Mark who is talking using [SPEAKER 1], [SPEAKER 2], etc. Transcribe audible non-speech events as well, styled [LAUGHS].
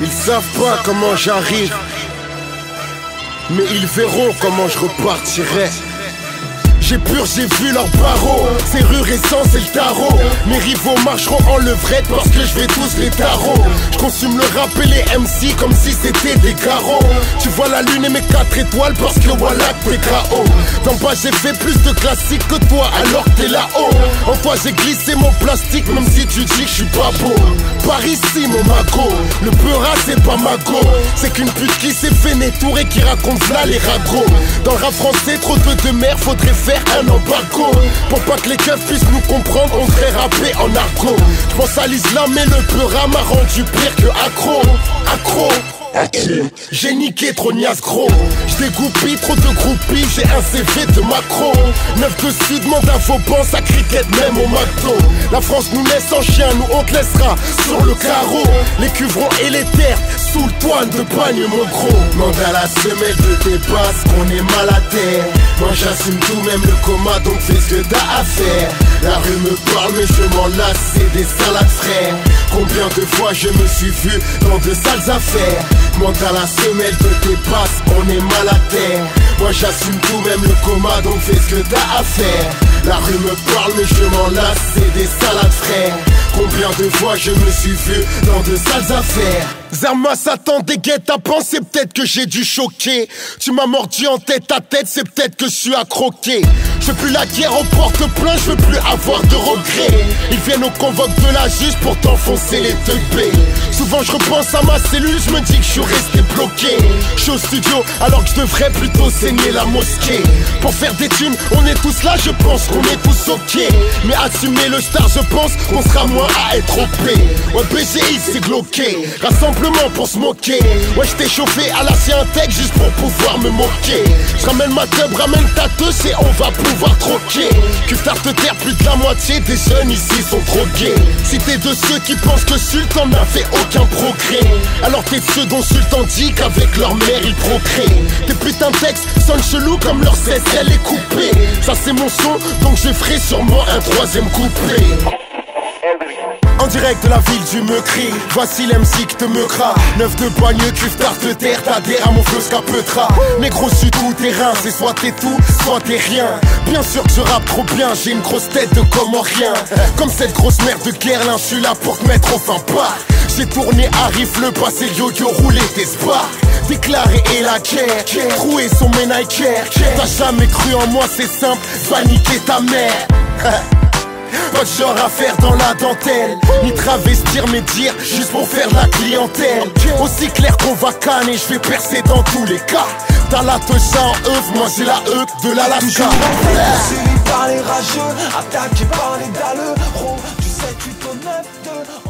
[SPEAKER 1] Ils savent pas comment j'arrive, mais ils verront comment je repartirai. J'ai pur, j'ai vu leurs barreaux. Serrure et sang, c'est le tarot. Mes rivaux marcheront en levrette parce que je vais tous les tarots. Je consume le rap et les MC comme si c'était des carreaux. Tu vois la lune et mes quatre étoiles parce que voilà t'es KO D'en bas j'ai fait plus de classiques que toi alors que t'es là-haut. En toi j'ai glissé mon plastique même si tu dis que je suis pas beau. Par ici mon mago. Le peura c'est pas mago C'est qu'une pute qui s'est fait et qui raconte là les ragots. Dans le rap français trop peu de merde faudrait faire un embargo Pour pas que les keufs puissent nous comprendre On serait rappé en argot. Je pense à l'islam mais le peura m'a rendu pire que accro Accro j'ai niqué trop niasse gros Je dégoupille trop de groupies. J'ai un CV de Macron. Neuf de sud, demande un faux pense à cricket même au McDo. La France nous laisse en chien, nous on te laissera sur le carreau. Les cuvrons et les terres sous le toit de bagne mon gros. Mande à la semelle de tes passes qu'on est mal à terre. Moi j'assume tout même le coma donc fais ce que t'as à faire La rue me parle mais je m'en lasse c'est des salades frères Combien de fois je me suis vu dans de sales affaires? Monte à la semelle de tes passes, on est mal à terre. Moi j'assume tout même le coma donc fais ce que t'as à faire. La rue me parle mais je m'en lasse, c'est des salades frères Combien de fois je me suis vu dans de sales affaires? Zerma des guettes à penser peut-être que j'ai dû choquer. Tu m'as mordu en tête à tête, c'est peut-être que je suis à croquer Je veux plus la guerre au porte-plein, je veux plus avoir de regrets. Ils viennent au convoque de la juge pour t'enfoncer les teubés Souvent je repense à ma cellule, je me dis que je suis resté bloqué studio alors que je devrais plutôt saigner la mosquée. Pour faire des thunes, on est tous là, je pense qu'on est tous ok Mais assumer le star, je pense qu'on sera moins à être OP Ouais BGI c'est bloqué, rassemblement pour se moquer. Ouais j't'ai chauffé à l'ancien tech juste pour pouvoir me moquer. Je ramène ma teub, ramène ta teuse et on va pouvoir troquer. Que te terre, plus de la moitié des jeunes ici sont drogués. Si t'es de ceux qui pensent que Sultan n'a fait aucun progrès Alors t'es ceux dont Sultan dit qu'avec leur mère ils Tes putains de textes sonnent chelou comme leur cesse elle est coupée. Ça c'est mon son donc je ferai sûrement un troisième couplet en direct de la ville du Mecri Voici l'MC qui te meukra Neuf de poigneux, cuve de terre T'adhères à mon flot scapetra Négro suis tout terrain C'est soit t'es tout, soit t'es rien. Bien sûr que je rappe trop bien J'ai une grosse tête de comment rien Comme cette grosse merde de Guerlain Je suis là pour te mettre enfin pas J'ai tourné arrive le passé yo-yo roulé tes spars Déclaré et la guerre Troué son ménage T'as jamais cru en moi c'est simple Va niquer ta mère. [LAUGHS] Pas de genre à faire dans la dentelle Ni travestir mes dires juste pour faire la clientèle. Aussi clair qu'on va canner, je vais percer dans tous les cas. T'as la touche en œuf, moi j'ai la œuf de l'Alaska
[SPEAKER 2] Suivi par les rageux, attaqué par les dalleux Du 7, 8 au 9, 2